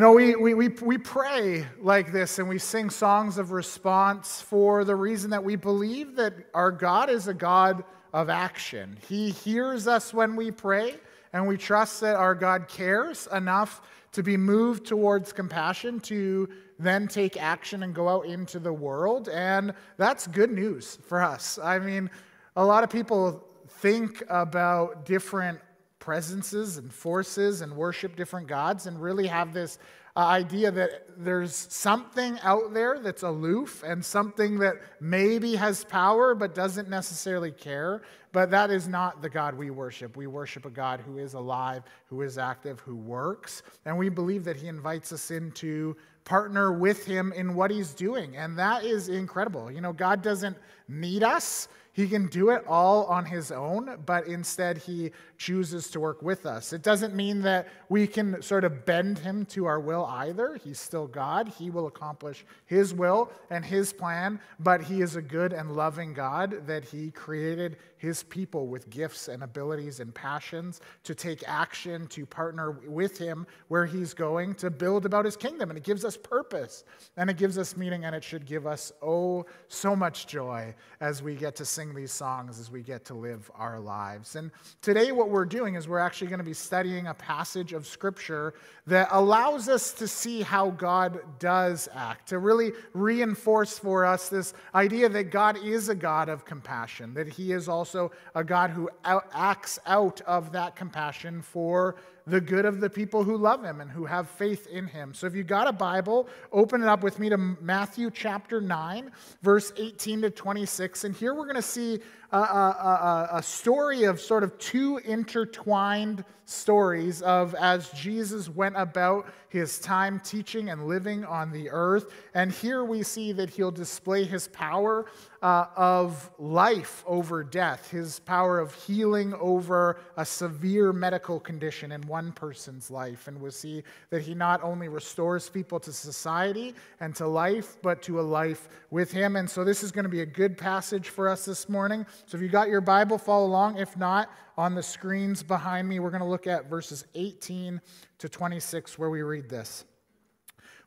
You know, we, we, we, we pray like this and we sing songs of response for the reason that we believe that our God is a God of action. He hears us when we pray, and we trust that our God cares enough to be moved towards compassion to then take action and go out into the world. And that's good news for us. I mean, a lot of people think about different presences and forces and worship different gods and really have this uh, idea that there's something out there that's aloof and something that maybe has power but doesn't necessarily care. But that is not the God we worship. We worship a God who is alive, who is active, who works. And we believe that He invites us into partner with Him in what He's doing. And that is incredible. You know, God doesn't need us. He can do it all on his own, but instead he chooses to work with us. It doesn't mean that we can sort of bend him to our will either. He's still God. He will accomplish his will and his plan, but he is a good and loving God that he created his people with gifts and abilities and passions to take action, to partner with him where he's going, to build about his kingdom. And it gives us purpose and it gives us meaning, and it should give us, oh, so much joy as we get to sing these songs, as we get to live our lives. And today, what we're doing is we're actually going to be studying a passage of scripture that allows us to see how God does act, to really reinforce for us this idea that God is a God of compassion, that he is also also a God who acts out of that compassion for the good of the people who love him and who have faith in him. So if you got a Bible, open it up with me to Matthew chapter 9, verse 18 to 26. And here we're going to see a, a, a, story of sort of two intertwined stories of as Jesus went about his time teaching and living on the earth. And here we see that he'll display his power uh, of life over death, his power of healing over a severe medical condition in one person's life. And we'll see that he not only restores people to society and to life, but to a life with him. And so this is going to be a good passage for us this morning. So if you got your Bible, follow along. If not, on the screens behind me, we're going to look at verses 18 to 26, where we read this.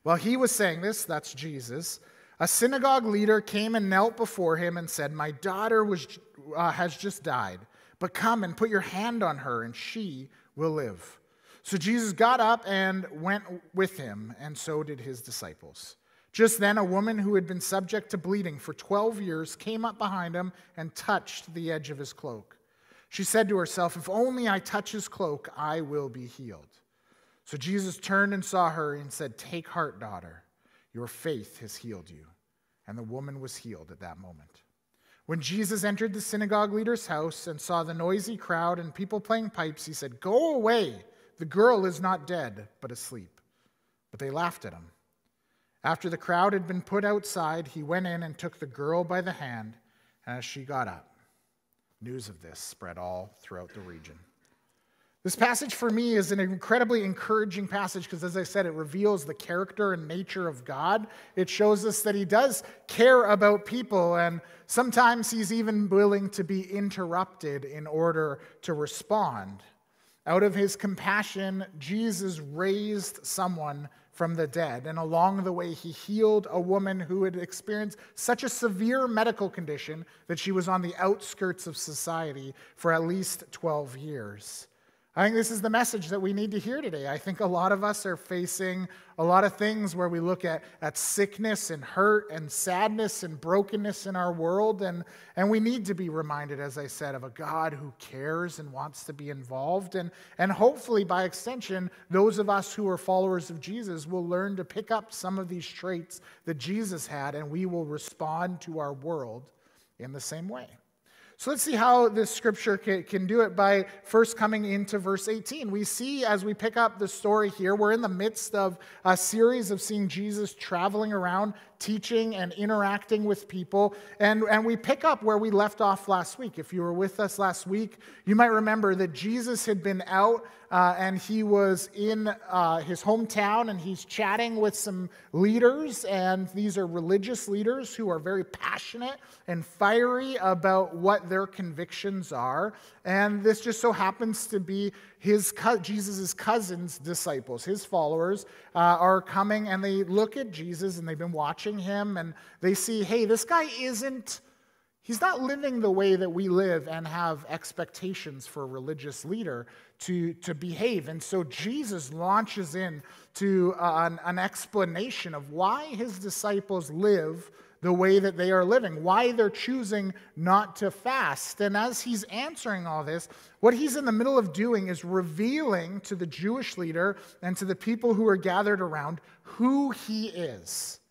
While he was saying this, that's Jesus, a synagogue leader came and knelt before him and said, My daughter was, uh, has just died, but come and put your hand on her, and she will live. So Jesus got up and went with him, and so did his disciples. Just then, a woman who had been subject to bleeding for 12 years came up behind him and touched the edge of his cloak. She said to herself, If only I touch his cloak, I will be healed. So Jesus turned and saw her and said, Take heart, daughter. Your faith has healed you. And the woman was healed at that moment. When Jesus entered the synagogue leader's house and saw the noisy crowd and people playing pipes, he said, Go away. The girl is not dead, but asleep. But they laughed at him. After the crowd had been put outside, he went in and took the girl by the hand, and as she got up, news of this spread all throughout the region. This passage for me is an incredibly encouraging passage because, as I said, it reveals the character and nature of God. It shows us that He does care about people, and sometimes He's even willing to be interrupted in order to respond. Out of His compassion, Jesus raised someone from the dead. And along the way, he healed a woman who had experienced such a severe medical condition that she was on the outskirts of society for at least 12 years. I think this is the message that we need to hear today. I think a lot of us are facing a lot of things where we look at, at sickness and hurt and sadness and brokenness in our world. And, and we need to be reminded, as I said, of a God who cares and wants to be involved. And, and hopefully, by extension, those of us who are followers of Jesus will learn to pick up some of these traits that Jesus had, and we will respond to our world in the same way. So let's see how this scripture can, can, do it by first coming into verse 18. We see as we pick up the story here, we're in the midst of a series of seeing Jesus traveling around, teaching and interacting with people. And, and we pick up where we left off last week. If you were with us last week, you might remember that Jesus had been out uh, and he was in uh, his hometown and he's chatting with some leaders. And these are religious leaders who are very passionate and fiery about what their convictions are. And this just so happens to be his Jesus' cousins' disciples, his followers, uh, are coming and they look at Jesus and they've been watching him and they see, hey, this guy isn't, he's not living the way that we live and have expectations for a religious leader to, to behave. And so Jesus launches in to uh, an, an explanation of why his disciples live the way that they are living, why they're choosing not to fast. And as he's answering all this, what he's in the middle of doing is revealing to the Jewish leader and to the people who are gathered around who he is.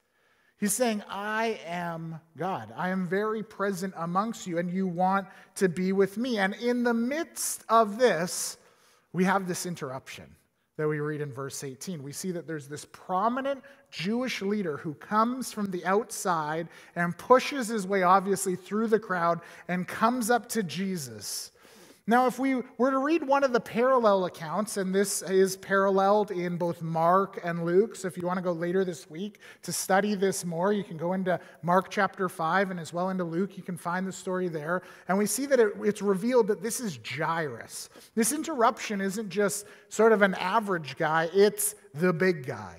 He's saying, I am God. I am very present amongst you, and you want to be with me. And in the midst of this, we have this interruption that we read in verse 18. We see that there's this prominent Jewish leader who comes from the outside and pushes his way, obviously, through the crowd and comes up to Jesus. Now, if we were to read one of the parallel accounts, and this is paralleled in both Mark and Luke, so if you want to go later this week to study this more, you can go into Mark chapter 5 and as well into Luke. You can find the story there. And we see that it, it's revealed that this is Jairus. This interruption isn't just sort of an average guy, it's the big guy.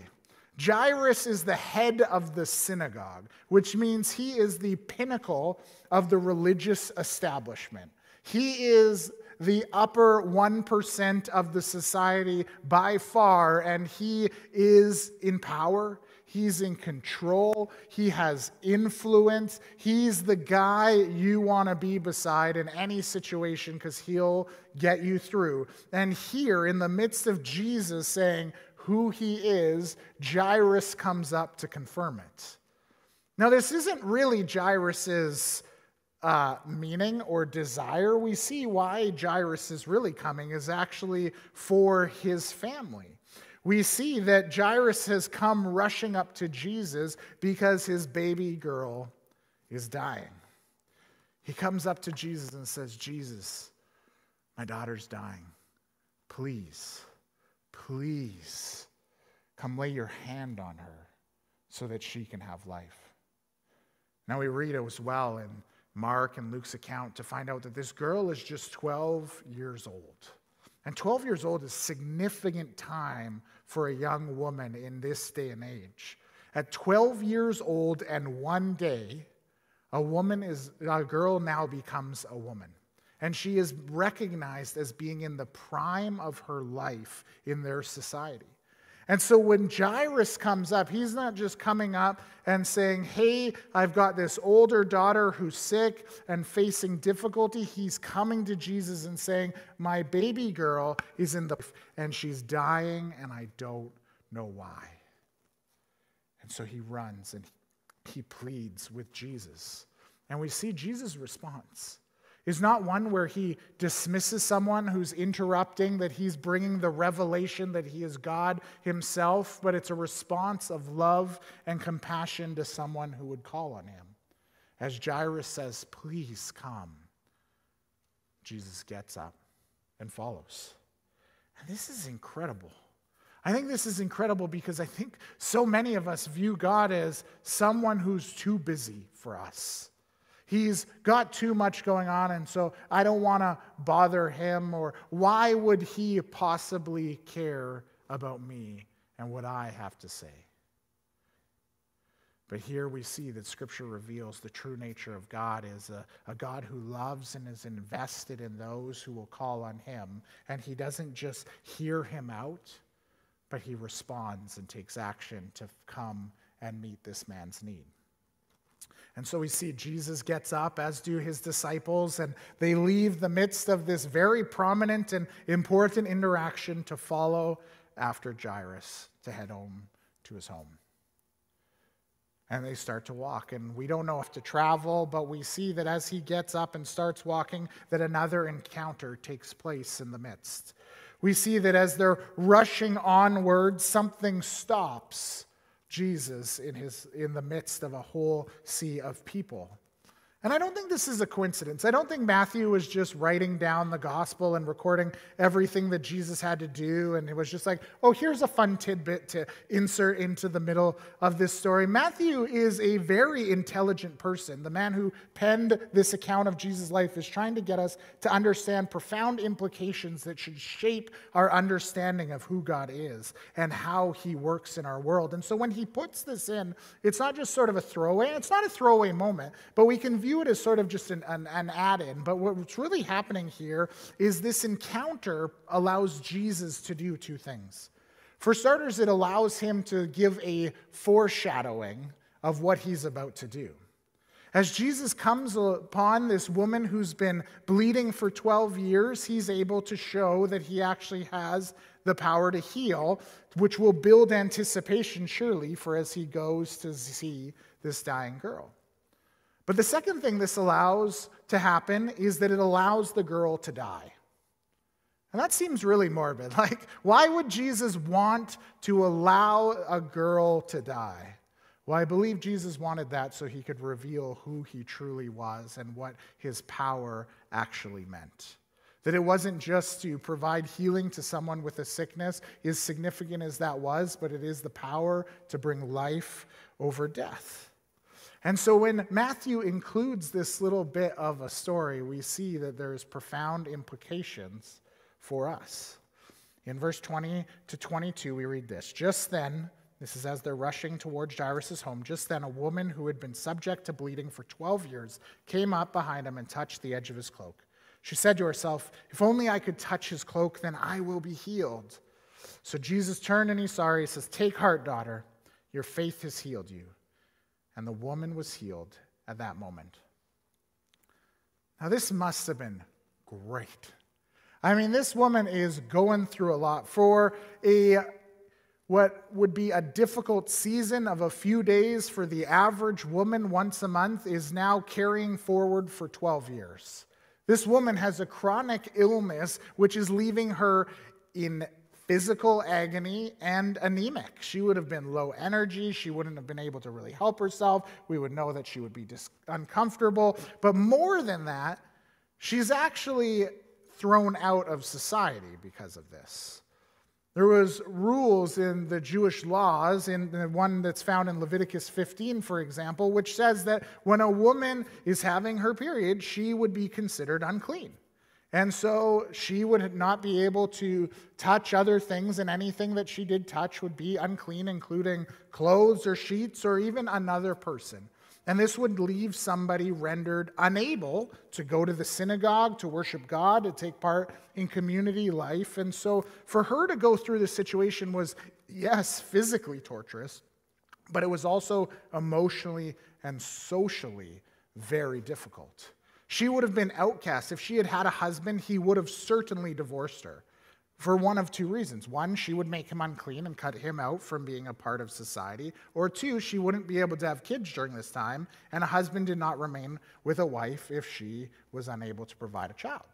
Jairus is the head of the synagogue, which means he is the pinnacle of the religious establishment. He is the upper 1% of the society by far, and he is in power. He's in control. He has influence. He's the guy you want to be beside in any situation because he'll get you through. And here, in the midst of Jesus saying who he is, Jairus comes up to confirm it. Now, this isn't really Jairus's uh, meaning or desire, we see why Jairus is really coming is actually for his family. We see that Jairus has come rushing up to Jesus because his baby girl is dying. He comes up to Jesus and says, Jesus, my daughter's dying. Please, please come lay your hand on her so that she can have life. Now we read it as well in Mark and Luke's account to find out that this girl is just 12 years old. And 12 years old is significant time for a young woman in this day and age. At 12 years old and one day, a woman is a girl now becomes a woman. And she is recognized as being in the prime of her life in their society. And so when Jairus comes up, he's not just coming up and saying, Hey, I've got this older daughter who's sick and facing difficulty. He's coming to Jesus and saying, My baby girl is in the, and she's dying, and I don't know why. And so he runs and he pleads with Jesus. And we see Jesus' response is not one where he dismisses someone who's interrupting, that he's bringing the revelation that he is God himself, but it's a response of love and compassion to someone who would call on him. As Jairus says, Please come, Jesus gets up and follows. And this is incredible. I think this is incredible because I think so many of us view God as someone who's too busy for us He's got too much going on, and so I don't want to bother him. Or why would he possibly care about me and what I have to say? But here we see that Scripture reveals the true nature of God is a, a, God who loves and is invested in those who will call on Him. And He doesn't just hear Him out, but He responds and takes action to come and meet this man's need. And so we see Jesus gets up, as do his disciples, and they leave the midst of this very prominent and important interaction to follow after Jairus to head home to his home. And they start to walk. And we don't know if to travel, but we see that as he gets up and starts walking, that another encounter takes place in the midst. We see that as they're rushing onward, something stops Jesus in, his, in the midst of a whole sea of people. And I don't think this is a coincidence. I don't think Matthew was just writing down the gospel and recording everything that Jesus had to do. And it was just like, oh, here's a fun tidbit to insert into the middle of this story. Matthew is a very intelligent person. The man who penned this account of Jesus' life is trying to get us to understand profound implications that should shape our understanding of who God is and how he works in our world. And so when he puts this in, it's not just sort of a throwaway, it's not a throwaway moment, but we can view view it as sort of just an, an, an add in, but what's really happening here is this encounter allows Jesus to do two things. For starters, it allows him to give a foreshadowing of what he's about to do. As Jesus comes upon this woman who's been bleeding for 12 years, he's able to show that he actually has the power to heal, which will build anticipation, surely, for as he goes to see this dying girl. But the second thing this allows to happen is that it allows the girl to die. And that seems really morbid. Like, why would Jesus want to allow a girl to die? Well, I believe Jesus wanted that so he could reveal who he truly was and what his power actually meant. That it wasn't just to provide healing to someone with a sickness, as significant as that was, but it is the power to bring life over death. And so when Matthew includes this little bit of a story, we see that there's profound implications for us. In verse 20 to 22, we read this Just then, this is as they're rushing towards Jairus' home, just then a woman who had been subject to bleeding for 12 years came up behind him and touched the edge of his cloak. She said to herself, If only I could touch his cloak, then I will be healed. So Jesus turned and he saw her. He says, Take heart, daughter, your faith has healed you and the woman was healed at that moment. Now, this must have been great. I mean, this woman is going through a lot. For a what would be a difficult season of a few days for the average woman once a month is now carrying forward for 12 years. This woman has a chronic illness which is leaving her in physical agony and anemic. She would have been low energy. She wouldn't have been able to really help herself. We would know that she would be dis- uncomfortable. But more than that, she's actually thrown out of society because of this. There was rules in the Jewish laws, in the one that's found in Leviticus 15, for example, which says that when a woman is having her period, she would be considered unclean. And so she would not be able to touch other things, and anything that she did touch would be unclean, including clothes or sheets or even another person. And this would leave somebody rendered unable to go to the synagogue, to worship God, to take part in community life. And so for her to go through this situation was, yes, physically torturous, but it was also emotionally and socially very difficult. She would have been outcast. If she had had a husband, he would have certainly divorced her for one of two reasons. One, she would make him unclean and cut him out from being a part of society. Or two, she wouldn't be able to have kids during this time, and a husband did not remain with a wife if she was unable to provide a child.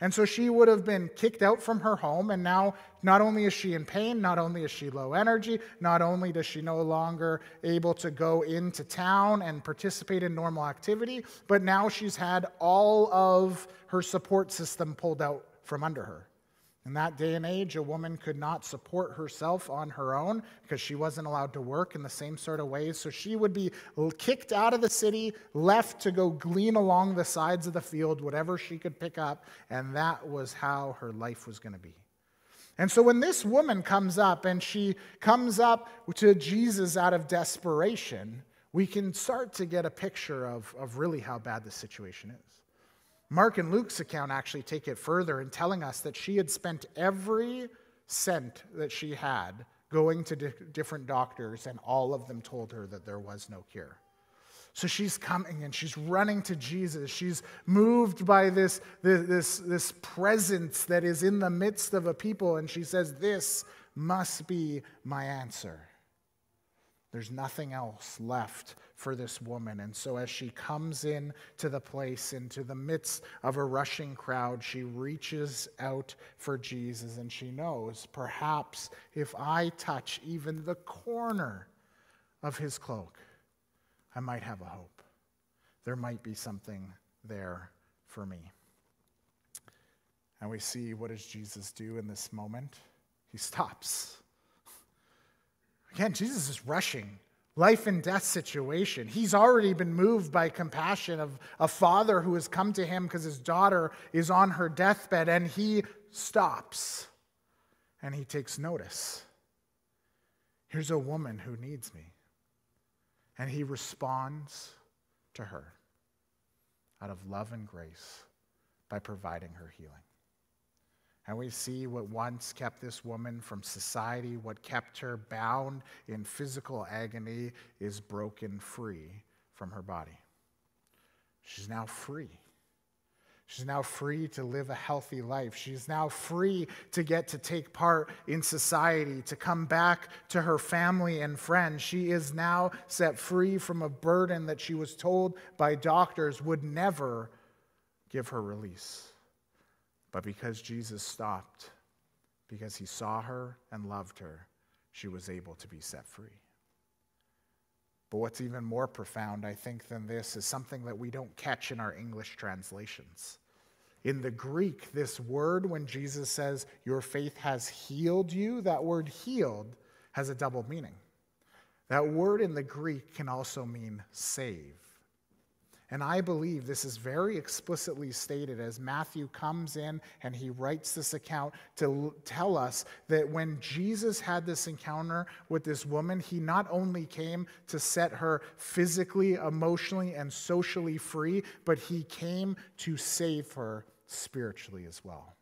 And so she would have been kicked out from her home, and now not only is she in pain, not only is she low energy, not only does she no longer able to go into town and participate in normal activity, but now she's had all of her support system pulled out from under her. In that day and age, a woman could not support herself on her own because she wasn't allowed to work in the same sort of ways. So she would be kicked out of the city, left to go glean along the sides of the field, whatever she could pick up. And that was how her life was going to be. And so when this woman comes up and she comes up to Jesus out of desperation, we can start to get a picture of, of really how bad the situation is. Mark and Luke's account actually take it further in telling us that she had spent every cent that she had going to di- different doctors, and all of them told her that there was no cure. So she's coming and she's running to Jesus. She's moved by this, this, this presence that is in the midst of a people, and she says, This must be my answer. There's nothing else left for this woman. And so, as she comes in to the place, into the midst of a rushing crowd, she reaches out for Jesus and she knows perhaps if I touch even the corner of his cloak, I might have a hope. there might be something there for me. And we see what does Jesus do in this moment? He stops. Again, Jesus is rushing life and death situation. He's already been moved by compassion of a father who has come to him because his daughter is on her deathbed, and he stops and he takes notice. Here's a woman who needs me. And he responds to her out of love and grace by providing her healing. And we see what once kept this woman from society, what kept her bound in physical agony, is broken free from her body. She's now free. She's now free to live a healthy life. She's now free to get to take part in society, to come back to her family and friends. She is now set free from a burden that she was told by doctors would never give her release. But because Jesus stopped, because he saw her and loved her, she was able to be set free. But what's even more profound, I think, than this is something that we don't catch in our English translations. In the Greek, this word, when Jesus says, Your faith has healed you, that word healed has a double meaning. That word in the Greek can also mean save. And I believe this is very explicitly stated as Matthew comes in and he writes this account to tell us that when Jesus had this encounter with this woman, he not only came to set her physically, emotionally, and socially free, but he came to save her spiritually as well.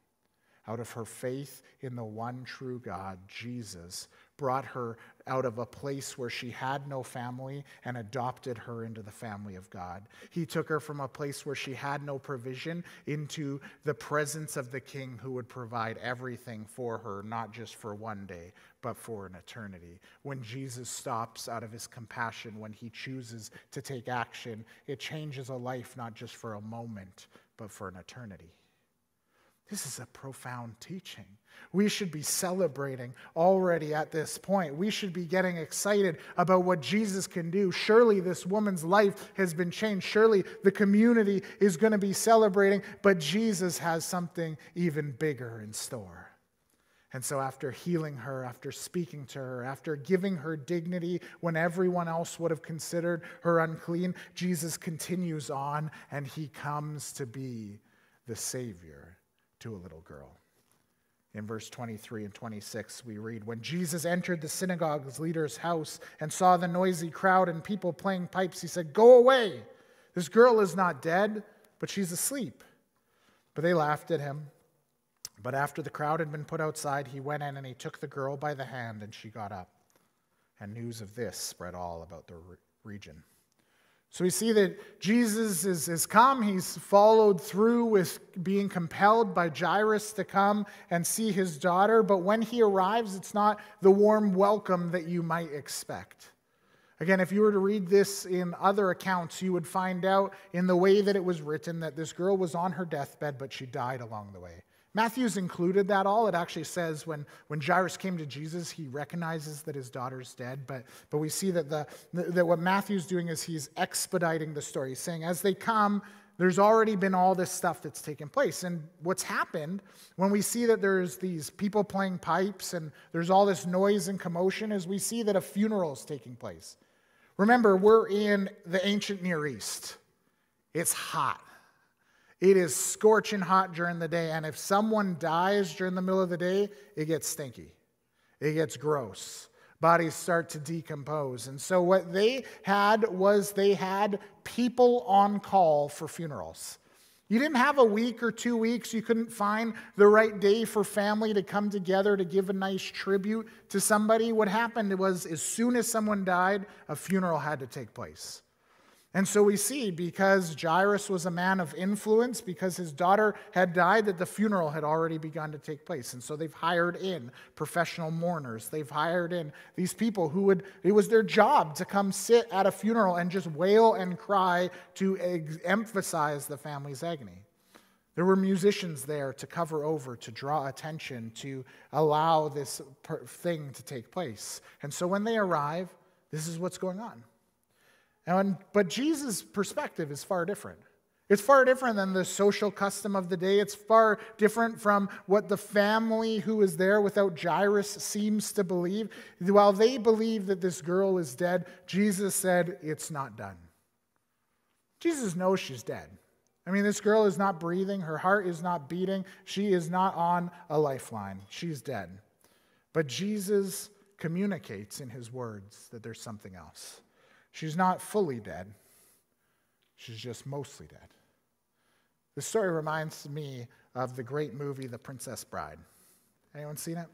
Out of her faith in the one true God, Jesus, brought her out of a place where she had no family and adopted her into the family of God. He took her from a place where she had no provision into the presence of the king who would provide everything for her, not just for one day, but for an eternity. When Jesus stops out of his compassion, when he chooses to take action, it changes a life not just for a moment, but for an eternity. This is a profound teaching. We should be celebrating already at this point. We should be getting excited about what Jesus can do. Surely this woman's life has been changed. Surely the community is going to be celebrating, but Jesus has something even bigger in store. And so, after healing her, after speaking to her, after giving her dignity when everyone else would have considered her unclean, Jesus continues on and he comes to be the Savior to a little girl. In verse 23 and 26, we read When Jesus entered the synagogue's leader's house and saw the noisy crowd and people playing pipes, he said, Go away! This girl is not dead, but she's asleep. But they laughed at him. But after the crowd had been put outside, he went in and he took the girl by the hand, and she got up. And news of this spread all about the region. So we see that Jesus is, is come. He's followed through with being compelled by Jairus to come and see his daughter. But when he arrives, it's not the warm welcome that you might expect. Again, if you were to read this in other accounts, you would find out in the way that it was written that this girl was on her deathbed, but she died along the way. Matthew's included that all. It actually says when, when Jairus came to Jesus, he recognizes that his daughter's dead. But, but we see that, the, that what Matthew's doing is he's expediting the story, saying, as they come, there's already been all this stuff that's taken place. And what's happened when we see that there's these people playing pipes and there's all this noise and commotion is we see that a funeral is taking place. Remember, we're in the ancient Near East. It's hot. It is scorching hot during the day, and if someone dies during the middle of the day, it gets stinky. It gets gross. Bodies start to decompose. And so, what they had was they had people on call for funerals. You didn't have a week or two weeks. You couldn't find the right day for family to come together to give a nice tribute to somebody. What happened was, as soon as someone died, a funeral had to take place. And so we see because Jairus was a man of influence, because his daughter had died, that the funeral had already begun to take place. And so they've hired in professional mourners. They've hired in these people who would, it was their job to come sit at a funeral and just wail and cry to emphasize the family's agony. There were musicians there to cover over, to draw attention, to allow this thing to take place. And so when they arrive, this is what's going on. And, but Jesus' perspective is far different. It's far different than the social custom of the day. It's far different from what the family who is there without Jairus seems to believe. While they believe that this girl is dead, Jesus said, It's not done. Jesus knows she's dead. I mean, this girl is not breathing, her heart is not beating, she is not on a lifeline. She's dead. But Jesus communicates in his words that there's something else. She's not fully dead, she's just mostly dead. This story reminds me of the great movie The Princess Bride. Anyone seen it?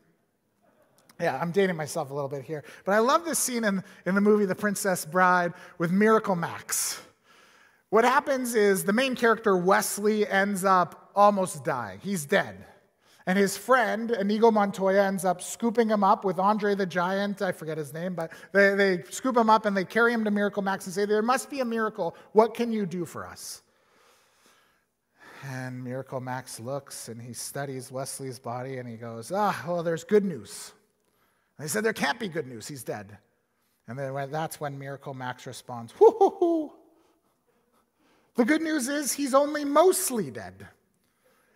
Yeah, I'm dating myself a little bit here. But I love this scene in, in the movie The Princess Bride with Miracle Max. What happens is the main character, Westley, ends up almost dying. He's dead. And his friend, Inigo Montoya, ends up scooping him up with Andre the Giant. I forget his name, but they, they scoop him up and they carry him to Miracle Max and say, There must be a miracle. What can you do for us? And Miracle Max looks and he studies Westley's body and he goes, Ah, well, there's good news. And he said, There can't be good news. He's dead. And then that's when Miracle Max responds, Hoo, hoo, hoo. The good news is he's only mostly dead.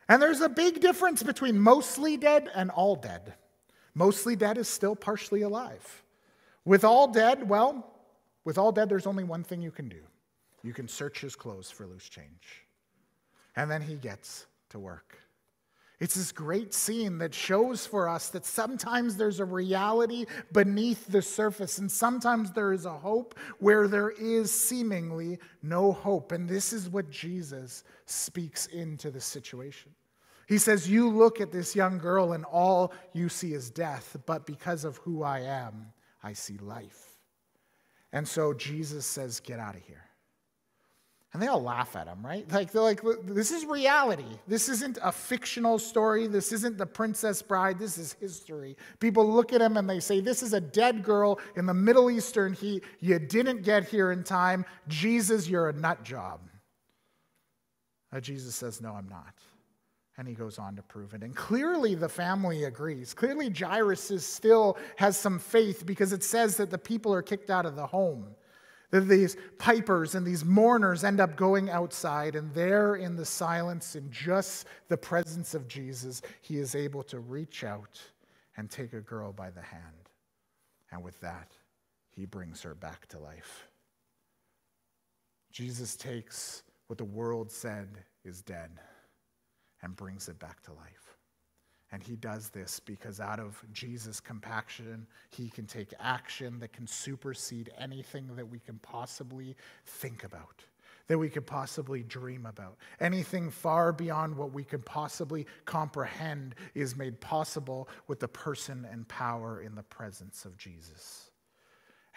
And there's a big difference between mostly dead and all dead. Mostly dead is still partially alive. With all dead, well, with all dead, there's only one thing you can do you can search his clothes for loose change. And then he gets to work. It's this great scene that shows for us that sometimes there's a reality beneath the surface, and sometimes there is a hope where there is seemingly no hope. And this is what Jesus speaks into the situation. He says, You look at this young girl, and all you see is death, but because of who I am, I see life. And so Jesus says, Get out of here. And they all laugh at him, right? Like, they're like, this is reality. This isn't a fictional story. This isn't the Princess Bride. This is history. People look at him and they say, This is a dead girl in the Middle Eastern heat. You didn't get here in time. Jesus, you're a nut job. Uh, Jesus says, No, I'm not. And he goes on to prove it. And clearly the family agrees. Clearly Jairus still has some faith because it says that the people are kicked out of the home. That these pipers and these mourners end up going outside, and there in the silence, in just the presence of Jesus, he is able to reach out and take a girl by the hand. And with that, he brings her back to life. Jesus takes what the world said is dead and brings it back to life. And he does this because out of Jesus' compassion, he can take action that can supersede anything that we can possibly think about, that we could possibly dream about. Anything far beyond what we can possibly comprehend is made possible with the person and power in the presence of Jesus.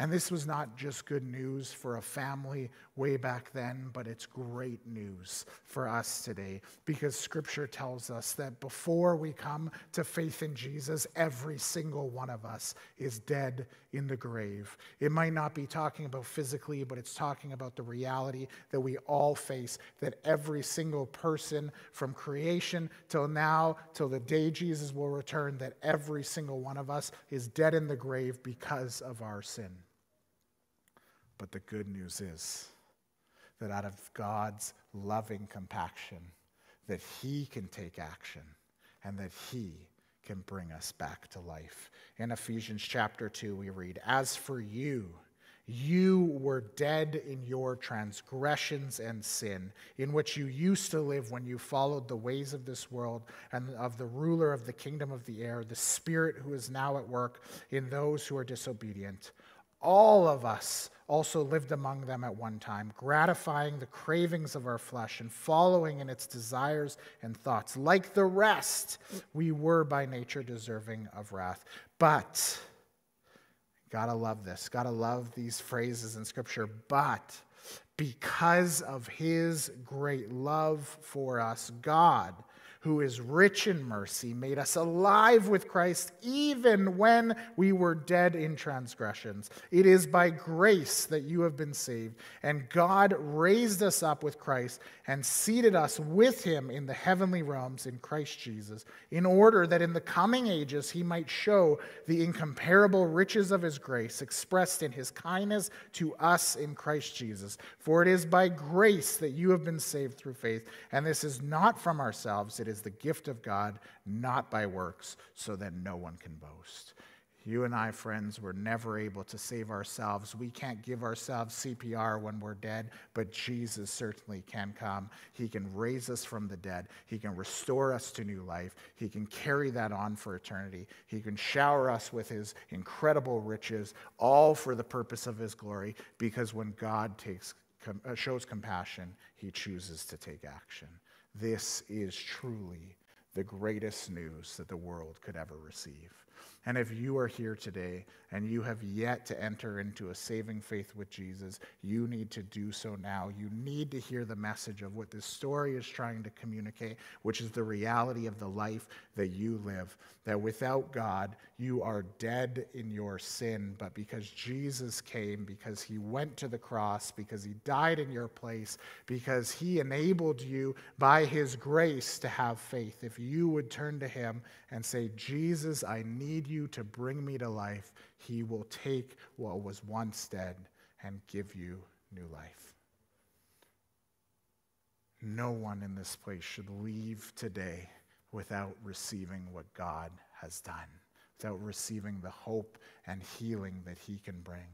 And this was not just good news for a family way back then, but it's great news for us today because scripture tells us that before we come to faith in Jesus, every single one of us is dead in the grave. It might not be talking about physically, but it's talking about the reality that we all face that every single person from creation till now, till the day Jesus will return, that every single one of us is dead in the grave because of our sin. But the good news is that out of God's loving compassion, that He can take action and that He can bring us back to life. In Ephesians chapter 2, we read, As for you, you were dead in your transgressions and sin, in which you used to live when you followed the ways of this world and of the ruler of the kingdom of the air, the Spirit who is now at work in those who are disobedient. All of us also lived among them at one time, gratifying the cravings of our flesh and following in its desires and thoughts. Like the rest, we were by nature deserving of wrath. But, gotta love this, gotta love these phrases in Scripture, but because of his great love for us, God, who is rich in mercy, made us alive with Christ even when we were dead in transgressions. It is by grace that you have been saved, and God raised us up with Christ and seated us with him in the heavenly realms in Christ Jesus, in order that in the coming ages he might show the incomparable riches of his grace expressed in his kindness to us in Christ Jesus. For it is by grace that you have been saved through faith, and this is not from ourselves. It is the gift of God, not by works, so that no one can boast. You and I, friends, were never able to save ourselves. We can't give ourselves CPR when we're dead, but Jesus certainly can come. He can raise us from the dead. He can restore us to new life. He can carry that on for eternity. He can shower us with his incredible riches, all for the purpose of his glory, because when God takes, uh, shows compassion, he chooses to take action. This is truly the greatest news that the world could ever receive. And if you are here today and you have yet to enter into a saving faith with Jesus, you need to do so now. You need to hear the message of what this story is trying to communicate, which is the reality of the life that you live. That without God, you are dead in your sin. But because Jesus came, because he went to the cross, because he died in your place, because he enabled you by his grace to have faith, if you would turn to him and say, Jesus, I need you to bring me to life, he will take what was once dead and give you new life. No one in this place should leave today without receiving what God has done, without receiving the hope and healing that he can bring.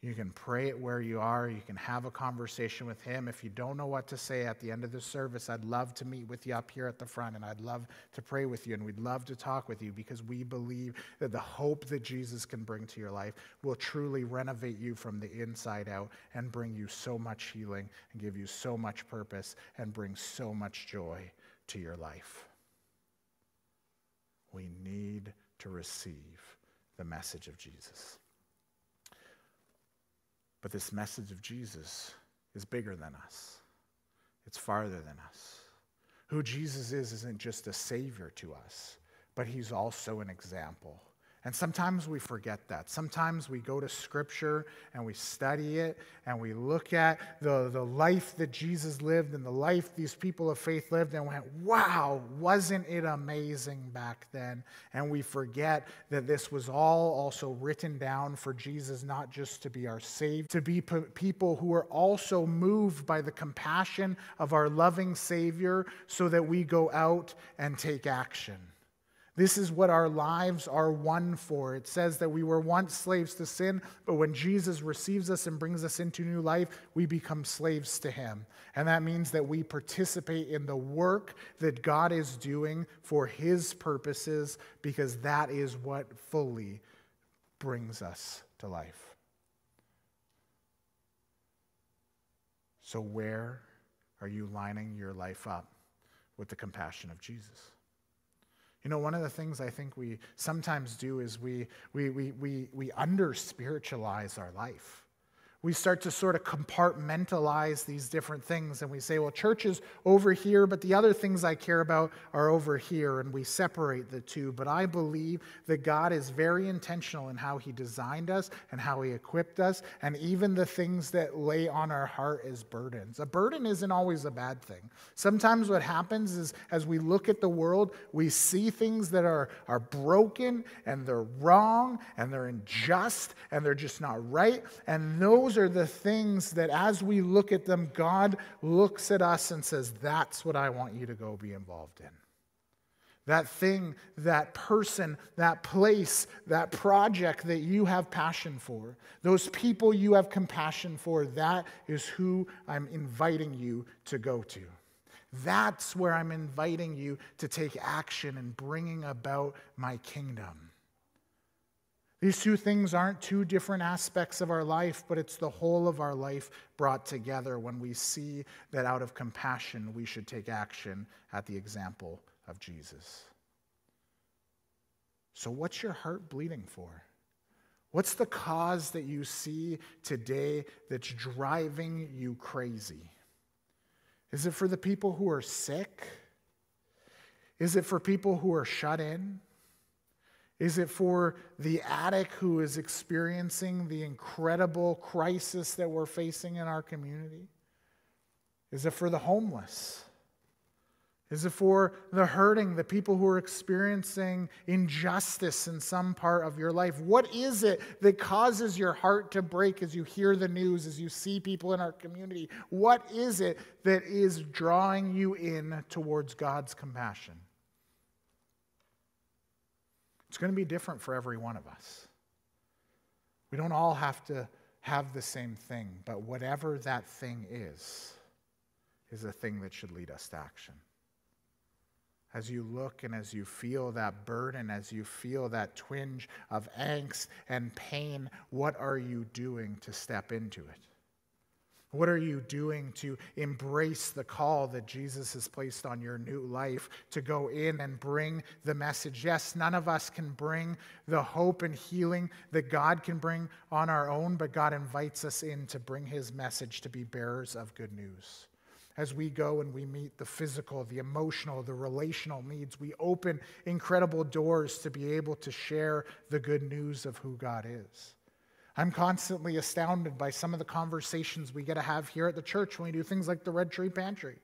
You can pray it where you are. You can have a conversation with him. If you don't know what to say at the end of the service, I'd love to meet with you up here at the front and I'd love to pray with you and we'd love to talk with you because we believe that the hope that Jesus can bring to your life will truly renovate you from the inside out and bring you so much healing and give you so much purpose and bring so much joy to your life. We need to receive the message of Jesus. But this message of Jesus is bigger than us, it's farther than us. Who Jesus is isn't just a savior to us, but he's also an example. And sometimes we forget that. Sometimes we go to Scripture and we study it and we look at the, the life that Jesus lived and the life these people of faith lived and went, wow, wasn't it amazing back then? And we forget that this was all also written down for Jesus, not just to be our Savior, to be people who are also moved by the compassion of our loving Savior so that we go out and take action. This is what our lives are won for. It says that we were once slaves to sin, but when Jesus receives us and brings us into new life, we become slaves to him. And that means that we participate in the work that God is doing for his purposes because that is what fully brings us to life. So, where are you lining your life up with the compassion of Jesus? You know, one of the things I think we sometimes do is we, we, we, we, we under spiritualize our life we start to sort of compartmentalize these different things and we say, well, church is over here, but the other things I care about are over here, and we separate the two. But I believe that God is very intentional in how He designed us and how He equipped us, and even the things that lay on our heart as burdens. A burden isn't always a bad thing. Sometimes what happens is as we look at the world, we see things that are, are broken and they're wrong and they're unjust and they're just not right. And those those are the things that as we look at them, God looks at us and says, That's what I want you to go be involved in. That thing, that person, that place, that project that you have passion for, those people you have compassion for, that is who I'm inviting you to go to. That's where I'm inviting you to take action in bringing about my kingdom. These two things aren't two different aspects of our life, but it's the whole of our life brought together when we see that out of compassion we should take action at the example of Jesus. So, what's your heart bleeding for? What's the cause that you see today that's driving you crazy? Is it for the people who are sick? Is it for people who are shut in? Is it for the addict who is experiencing the incredible crisis that we're facing in our community? Is it for the homeless? Is it for the hurting, the people who are experiencing injustice in some part of your life? What is it that causes your heart to break as you hear the news, as you see people in our community? What is it that is drawing you in towards God's compassion? It's going to be different for every one of us. We don't all have to have the same thing, but whatever that thing is, is a thing that should lead us to action. As you look and as you feel that burden, as you feel that twinge of angst and pain, what are you doing to step into it? What are you doing to embrace the call that Jesus has placed on your new life to go in and bring the message? Yes, none of us can bring the hope and healing that God can bring on our own, but God invites us in to bring his message to be bearers of good news. As we go and we meet the physical, the emotional, the relational needs, we open incredible doors to be able to share the good news of who God is. I'm constantly astounded by some of the conversations we get to have here at the church when we do things like the Red Tree Pantry.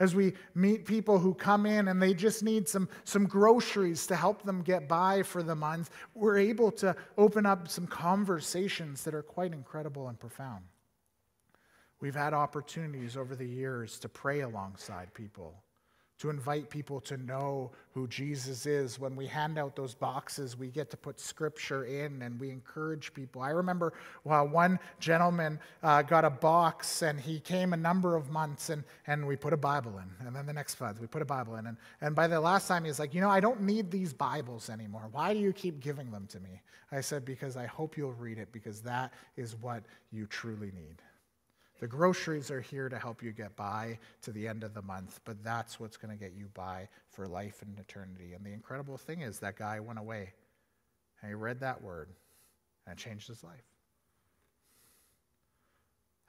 As we meet people who come in and they just need some, some groceries to help them get by for the month, we're able to open up some conversations that are quite incredible and profound. We've had opportunities over the years to pray alongside people to invite people to know who Jesus is. When we hand out those boxes, we get to put scripture in and we encourage people. I remember well, one gentleman uh, got a box and he came a number of months and, and we put a Bible in. And then the next month, we put a Bible in. And, and by the last time, he's like, You know, I don't need these Bibles anymore. Why do you keep giving them to me? I said, Because I hope you'll read it, because that is what you truly need. The groceries are here to help you get by to the end of the month, but that's what's going to get you by for life and eternity. And the incredible thing is that guy went away and he read that word and it changed his life.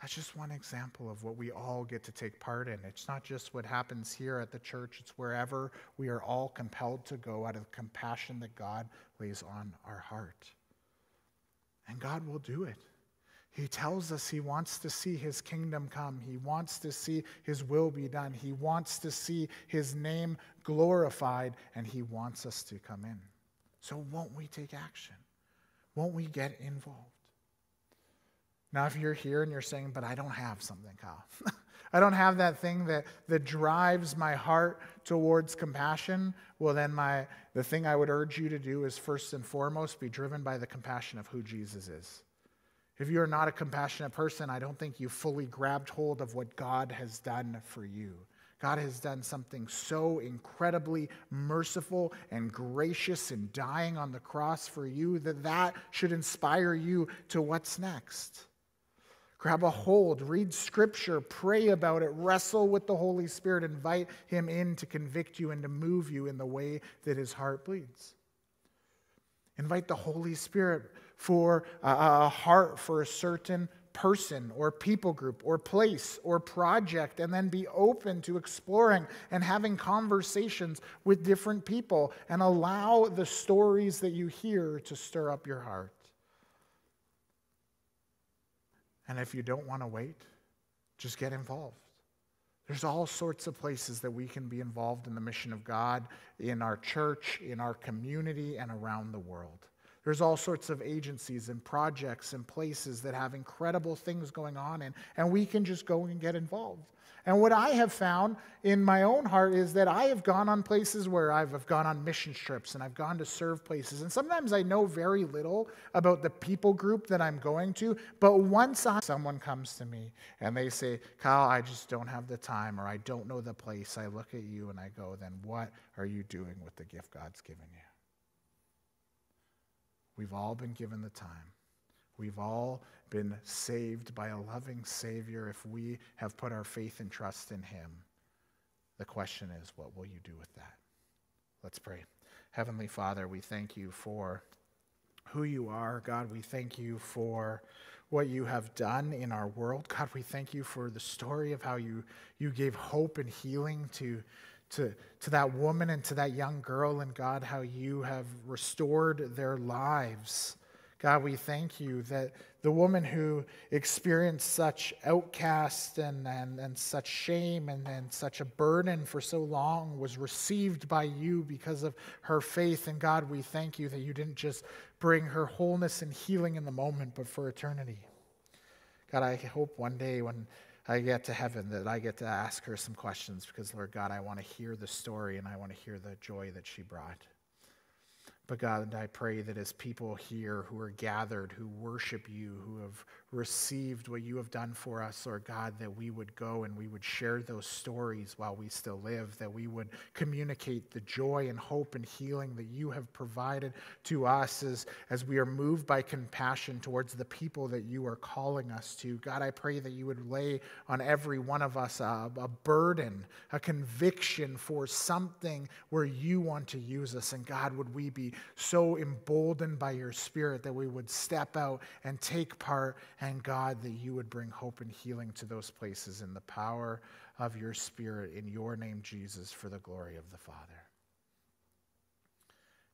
That's just one example of what we all get to take part in. It's not just what happens here at the church, it's wherever we are all compelled to go out of the compassion that God lays on our heart. And God will do it. He tells us he wants to see his kingdom come. He wants to see his will be done. He wants to see his name glorified, and he wants us to come in. So, won't we take action? Won't we get involved? Now, if you're here and you're saying, but I don't have something, Kyle. I don't have that thing that, that drives my heart towards compassion. Well, then my, the thing I would urge you to do is first and foremost be driven by the compassion of who Jesus is. If you're not a compassionate person, I don't think you fully grabbed hold of what God has done for you. God has done something so incredibly merciful and gracious in dying on the cross for you that that should inspire you to what's next. Grab a hold, read scripture, pray about it, wrestle with the Holy Spirit, invite Him in to convict you and to move you in the way that His heart bleeds. Invite the Holy Spirit for a heart for a certain person or people group or place or project and then be open to exploring and having conversations with different people and allow the stories that you hear to stir up your heart. And if you don't want to wait, just get involved. There's all sorts of places that we can be involved in the mission of God in our church, in our community, and around the world. There's all sorts of agencies and projects and places that have incredible things going on, and, and we can just go and get involved. And what I have found in my own heart is that I have gone on places where I've gone on mission trips and I've gone to serve places. And sometimes I know very little about the people group that I'm going to. But once I, someone comes to me and they say, Kyle, I just don't have the time or I don't know the place, I look at you and I go, then what are you doing with the gift God's given you? We've all been given the time. We've all been saved by a loving Savior if we have put our faith and trust in Him. The question is, what will you do with that? Let's pray. Heavenly Father, we thank you for who you are. God, we thank you for what you have done in our world. God, we thank you for the story of how you, you gave hope and healing to, to, to that woman and to that young girl, and God, how you have restored their lives. God, we thank you that the woman who experienced such outcast and, and, and such shame and, and such a burden for so long was received by you because of her faith. And God, we thank you that you didn't just bring her wholeness and healing in the moment, but for eternity. God, I hope one day when I get to heaven that I get to ask her some questions because, Lord God, I want to hear the story and I want to hear the joy that she brought. But God, I pray that as people here who are gathered, who worship you, who have received what you have done for us, Lord God, that we would go and we would share those stories while we still live, that we would communicate the joy and hope and healing that you have provided to us as, as we are moved by compassion towards the people that you are calling us to. God, I pray that you would lay on every one of us a, a burden, a conviction for something where you want to use us. And God, would we be so emboldened by your spirit that we would step out and take part, and God, that you would bring hope and healing to those places in the power of your spirit, in your name, Jesus, for the glory of the Father.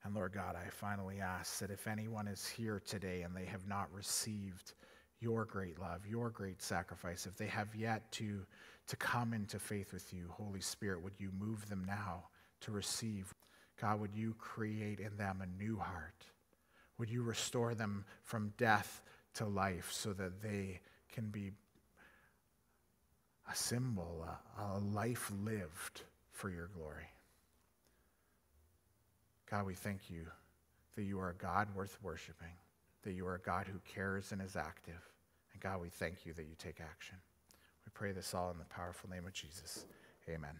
And Lord God, I finally ask that if anyone is here today and they have not received your great love, your great sacrifice, if they have yet to, to come into faith with you, Holy Spirit, would you move them now to receive? God, would you create in them a new heart? Would you restore them from death to life so that they can be a symbol, a, a life lived for your glory? God, we thank you that you are a God worth worshiping, that you are a God who cares and is active. And God, we thank you that you take action. We pray this all in the powerful name of Jesus. Amen.